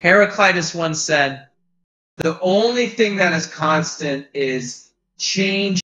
Heraclitus once said, "The only thing that is constant is change